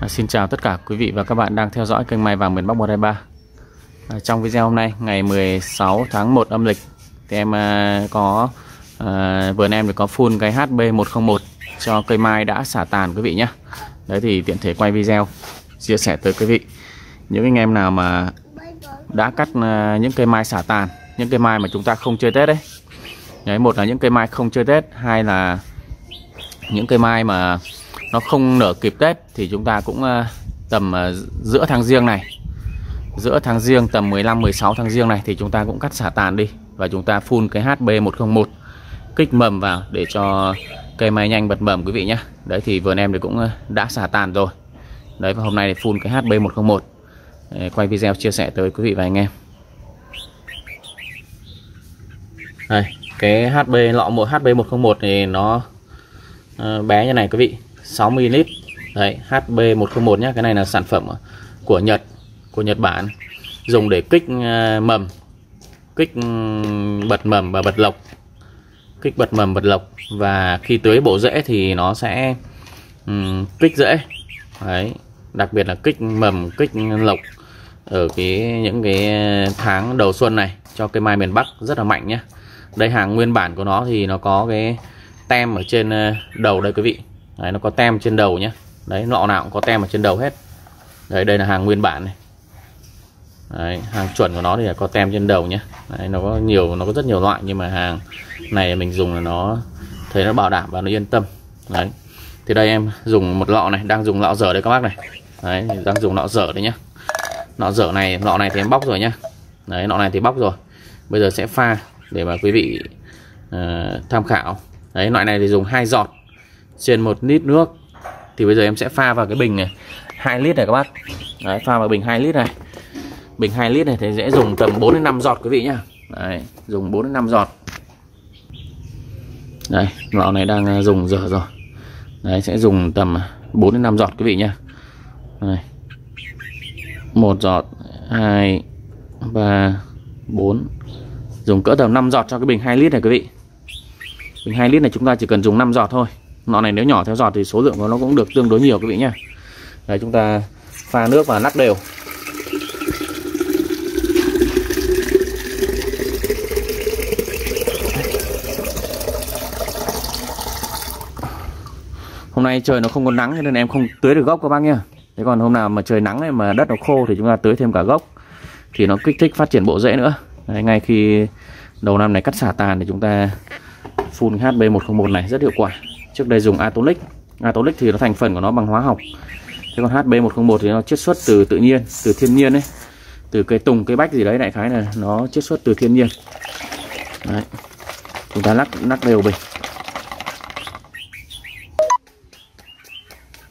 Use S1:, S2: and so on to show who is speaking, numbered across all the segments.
S1: À, xin chào tất cả quý vị và các bạn đang theo dõi kênh Mai Vàng miền Bắc 123 à, Trong video hôm nay ngày 16 tháng 1 âm lịch thì em à, có à, vườn em thì có full cái HB101 cho cây mai đã xả tàn quý vị nhé. Đấy thì tiện thể quay video chia sẻ tới quý vị. Những anh em nào mà đã cắt à, những cây mai xả tàn những cây mai mà chúng ta không chơi Tết đấy Đấy, một là những cây mai không chơi Tết hai là những cây mai mà nó không nở kịp Tết thì chúng ta cũng ờ, tầm ờ, giữa tháng riêng này. Giữa tháng riêng tầm 15 16 tháng riêng này thì chúng ta cũng cắt xả tàn đi và chúng ta phun cái HB101 kích mầm vào để cho cây mai nhanh bật mầm, quý vị nhé đấy, thì vườn em thì cũng ờ, đã xả tàn rồi. Đấy, và hôm nay thì phun cái HB101 quay video chia sẻ tới quý vị và anh em. Đây, cái HB lọ một HB101 thì nó bé như này, quý vị. 60ml đấy HB101 nhé cái này là sản phẩm của Nhật của Nhật Bản. Dùng để kích ờ, mầm kích ừ, bật mầm và bật lộc kích bật mầm bật lộc và khi tưới bộ rễ thì nó sẽ um, kích rễ. Đấy đặc biệt là kích mầm kích lộc ở cái những cái tháng đầu xuân này cho cây mai miền Bắc rất là mạnh nhé đây hàng nguyên bản của nó thì nó có cái tem ở trên ờ, đầu đây quý vị đấy nó có tem trên đầu nhé. Đấy lọ nào cũng có tem ở trên đầu hết. Đấy đây là hàng nguyên bản này. Đấy, hàng chuẩn của nó thì là có tem trên đầu nhé. Đấy, nó có nhiều nó có rất nhiều loại nhưng mà hàng này mình dùng là nó thấy nó bảo đảm và nó yên tâm. Đấy. Thì đây em dùng một lọ này đang dùng lọ dở đây các bác này. Đấy đang dùng lọ dở đấy nhá lọ dở này lọ này thì em bóc rồi nhá. Đấy lọ này thì bóc rồi. Bây giờ sẽ pha để mà quý vị uh, tham khảo. Đấy loại này thì dùng hai giọt trên một lít nước. Thì bây giờ em sẽ pha vào cái bình này. 2 lít này các bác. Đấy, pha vào bình 2 lít này. Bình 2 lít này thì sẽ dùng tầm 4 đến 5 giọt quý vị nhá. Đấy, dùng 4 đến 5 giọt. Đây lọ này đang à, dùng dở rồi. Đấy sẽ dùng tầm 4 đến 5 giọt quý vị nhá. Đây. 1 giọt hai ba bốn. Dùng cỡ tầm 5 giọt cho cái bình 2 lít này quý vị. Bình 2 lít này chúng ta chỉ cần dùng 5 giọt thôi lọ này nếu nhỏ theo giọt thì số lượng của nó cũng được tương đối nhiều quý vị nhé. đây chúng ta pha nước và lắc đều. Hôm nay trời nó không có nắng nên em không tưới được gốc các bác nhé. Thế còn hôm nào mà trời nắng này mà đất nó khô thì chúng ta tưới thêm cả gốc. Thì nó kích thích phát triển bộ rễ nữa. Đấy, ngay khi đầu năm này cắt xả tàn thì chúng ta phun HB101 này rất hiệu quả trước đây dùng Atolic Atolic thì nó thành phần của nó bằng hóa học. Thế còn HB101 thì nó chiết xuất từ tự nhiên, từ thiên nhiên ấy. Từ cây tùng cây bách gì đấy, đại khái là nó chiết xuất từ thiên nhiên. Đấy. chúng ta lắc lắc đều bình.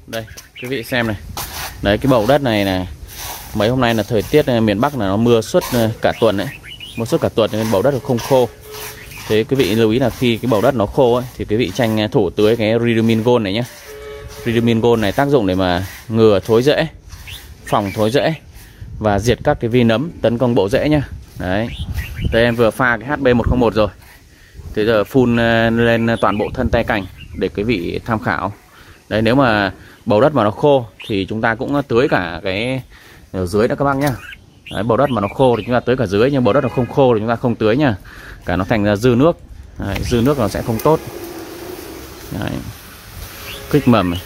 S1: Đây, quý vị xem này. Đấy, cái bầu đất này này mấy hôm nay là thời tiết à, miền Bắc là nó mưa suốt à, cả tuần đấy mưa suốt cả tuần nên bầu đất không khô thế quý vị lưu ý là khi cái bầu đất nó khô ấy, thì quý vị tranh à, thủ tưới cái Ridumin Gold này nhé Ridumin Gold này tác dụng để mà ngừa thối rễ phòng thối rễ và diệt các cái vi nấm tấn công bộ rễ nhá. Đấy. Đây em vừa pha cái HB101 rồi. Thế giờ phun à, lên toàn bộ thân tay cành để quý vị tham khảo. Đấy nếu mà bầu đất mà nó khô thì chúng ta cũng tưới cả cái ở dưới đó các bác nhá đấy, bầu đất mà nó khô thì chúng ta tưới cả dưới nhưng bầu đất nó không khô thì chúng ta không tưới nha, cả nó thành ra dư nước. Đấy, dư nước nó sẽ không tốt. Đấy. kích mầm này.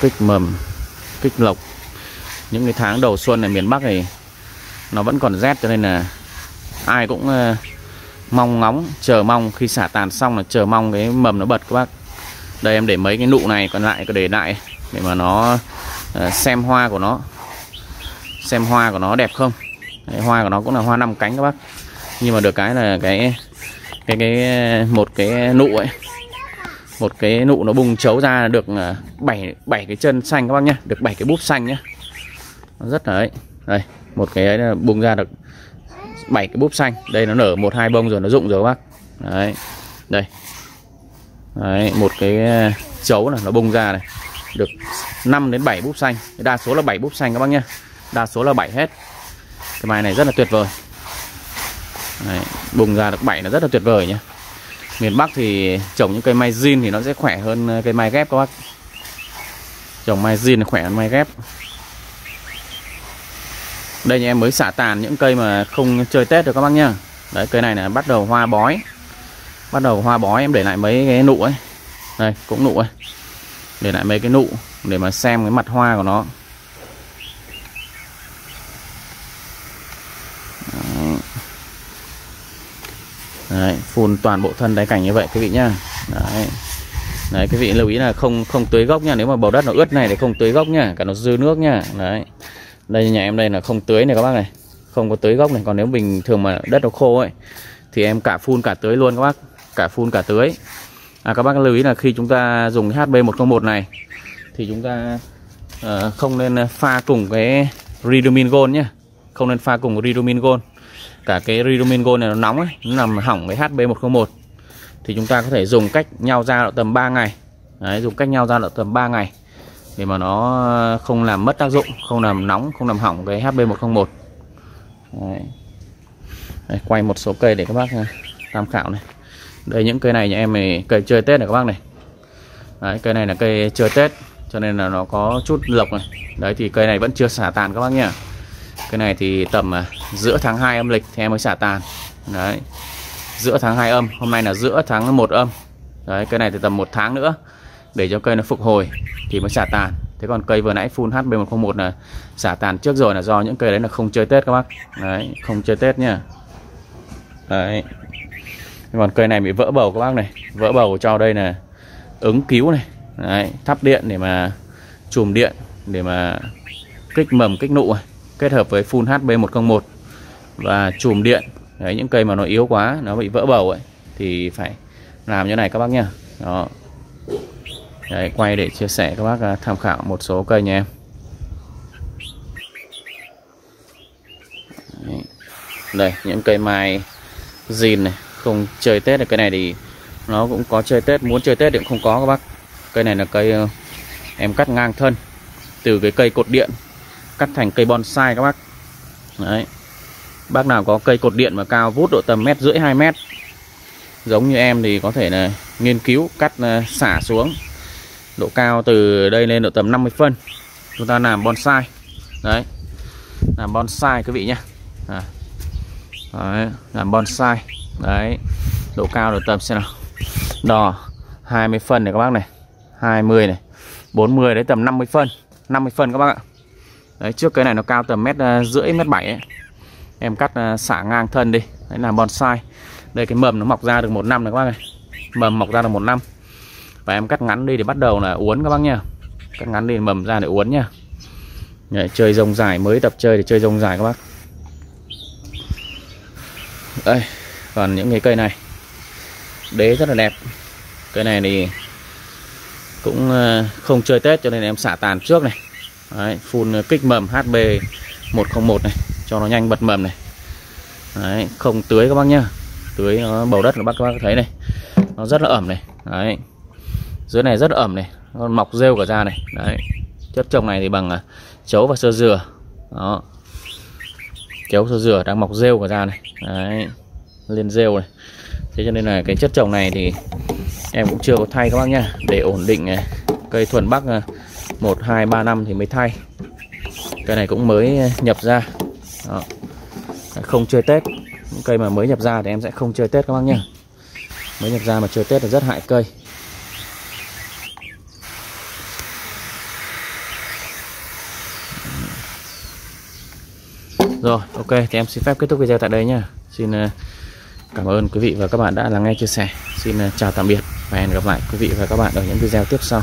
S1: kích mầm kích lộc. Những cái tháng đầu xuân này miền Bắc này nó vẫn còn rét cho nên là ai cũng uh, mong ngóng chờ mong khi xả tàn xong là chờ mong cái mầm nó bật các bác. Đây em để mấy cái nụ này còn lại có để lại để mà nó uh, xem hoa của nó xem hoa của nó đẹp không? Đấy, hoa của nó cũng là hoa năm cánh các bác. Nhưng mà được cái là cái cái cái một cái nụ ấy một cái nụ nó bung chấu ra được à, bảy bảy cái chân xanh các bác nhá, được bảy cái búp xanh nhá. rất là ấy. Đây một cái ấy là bung ra được bảy cái búp xanh. Đây nó nở một hai bông rồi nó rụng rồi các bác. Đấy đây. Đấy, một cái chấu là nó bung ra này. Được 5 đến 7 búp xanh. Đa số là 7 búp xanh các bác nhá đa số là 7 hết. Cái mai này rất là tuyệt vời. Đấy, bùng ra được bảy là rất là tuyệt vời nhé miền Bắc thì trồng những cây mai zin thì nó sẽ khỏe hơn ờ, cây mai ghép các bác. Trồng mai zin khỏe hơn mai ghép. Đây nhà em mới xả tàn những cây mà không chơi tết được các bác nhá. Đấy cây này là bắt đầu hoa bói. Bắt đầu hoa bói em để lại mấy cái nụ ấy. Đây cũng nụ ấy. Để lại mấy cái nụ để mà xem cái mặt hoa của nó. Đấy, phun toàn bộ thân đáy cảnh như vậy quý vị nhá. Đấy. Đấy, quý vị lưu ý là không không tưới gốc nha Nếu mà bầu đất nó ướt này thì không tưới gốc nha Cả nó dư nước nha Đấy. Đây nhà em đây là không tưới này các bác này. Không có tưới gốc này. Còn nếu bình thường mà đất nó khô ấy Thì em cả phun cả tưới luôn các bác. Cả phun cả tưới. À, Các bác lưu ý là khi chúng ta dùng HB101 này Thì chúng ta uh, không nên pha cùng cái Ridomin Gold nhé Không nên pha cùng Ridomin Gold cả cái Ridomin Gold này nó nóng ấy nó nằm hỏng cái HB101 thì chúng ta có thể dùng cách nhau ra độ tầm 3 ngày. Đấy, dùng cách nhau ra độ tầm 3 ngày để mà nó không làm mất tác dụng không làm nóng không làm hỏng cái HB101 Đấy. Đây, quay một số cây để các bác à, tham khảo này. Đây những cây này nhà em này cây chơi Tết này các bác này. Đấy, cây này là cây chơi Tết cho nên là nó có chút lộc này. Đấy thì cây này vẫn chưa xả tàn các bác nhá cái này thì tầm à, giữa tháng 2 âm lịch thì em mới xả tàn. Đấy. Giữa tháng 2 âm hôm nay là giữa tháng 1 âm. Đấy cây này thì tầm một tháng nữa để cho cây nó phục hồi thì mới xả tàn. Thế còn cây vừa nãy full HB101 là xả tàn trước rồi là do những cây đấy là không chơi Tết các bác. Đấy không chơi Tết nhá đấy. Còn cây này bị vỡ bầu các bác này. Vỡ bầu cho đây là ứng cứu này. Đấy, thắp điện để mà chùm điện để mà kích mầm kích nụ này kết hợp với full HB101 và chùm điện. Đấy những cây mà nó yếu quá nó bị vỡ bầu ấy thì phải làm như này các bác nhá. Đó. Đấy, quay để chia sẻ các bác à, tham khảo một số cây nha em. Đấy. đây những cây mai zin này không chơi tết được cây này thì nó cũng có chơi tết muốn chơi tết thì cũng không có các bác. Cây này là cây ờ, em cắt ngang thân từ cái cây cột điện cắt thành cây bonsai các bác. Đấy. Bác nào có cây cột điện mà cao vút độ tầm mét rưỡi hai mét giống như em thì có thể là nghiên cứu cắt ờ, xả xuống. Độ cao từ đây lên độ tầm 50 phân. Chúng ta làm bonsai. Đấy. Làm bonsai quý vị nhé à. đấy, làm bonsai. Đấy. Độ cao độ tầm xem nào. Đò 20 phân này các bác này. 20 này. 40 đấy tầm 50 phân. 50 phân các bác ạ đấy trước cái này nó cao tầm mét à, rưỡi mét bảy ấy. em cắt à, xả ngang thân đi. Đấy là bonsai. Đây cái mầm nó mọc ra được một năm này các bác này. Mầm mọc ra được một năm. Và em cắt ngắn đi để bắt đầu là uốn các bác nha cắt ngắn đi mầm ra để uốn nha đấy, chơi rồng dài mới tập chơi thì chơi rồng dài các bác. Đây còn những cái cây này. Đế rất là đẹp. Cây này thì cũng à, không chơi tết cho nên em xả tàn trước này. Đấy, phun uh, kích mầm HB 101 này cho nó nhanh bật mầm này. Đấy, không tưới các bác nhá. Tưới nó bầu đất các bác các bác thấy này. Nó rất là ẩm này. Đấy. dưới này rất là ẩm này. Nó mọc rêu cả ra này. Đấy. chất trồng này thì bằng uh, chấu và sơ dừa. Đó. Chấu sơ dừa đang mọc rêu cả ra này. Đấy. lên rêu này. Thế cho nên là cái chất trồng này thì em cũng chưa có thay các bác nhá. Để ổn định uh, cây thuần bắc 1 2 3 năm thì mới thay. Cây này cũng mới ờ, nhập ra. Đó. không chơi Tết. Những cây mà mới nhập ra thì em sẽ không chơi Tết các bác nhé. Mới nhập ra mà chơi Tết là rất hại cây. Rồi, ok, thì em xin phép kết thúc video tại đây nha. Xin ờ, cảm ơn quý vị và các bạn đã lắng nghe chia sẻ. Xin ờ, chào tạm biệt và hẹn gặp lại quý vị và các bạn ở những video tiếp sau.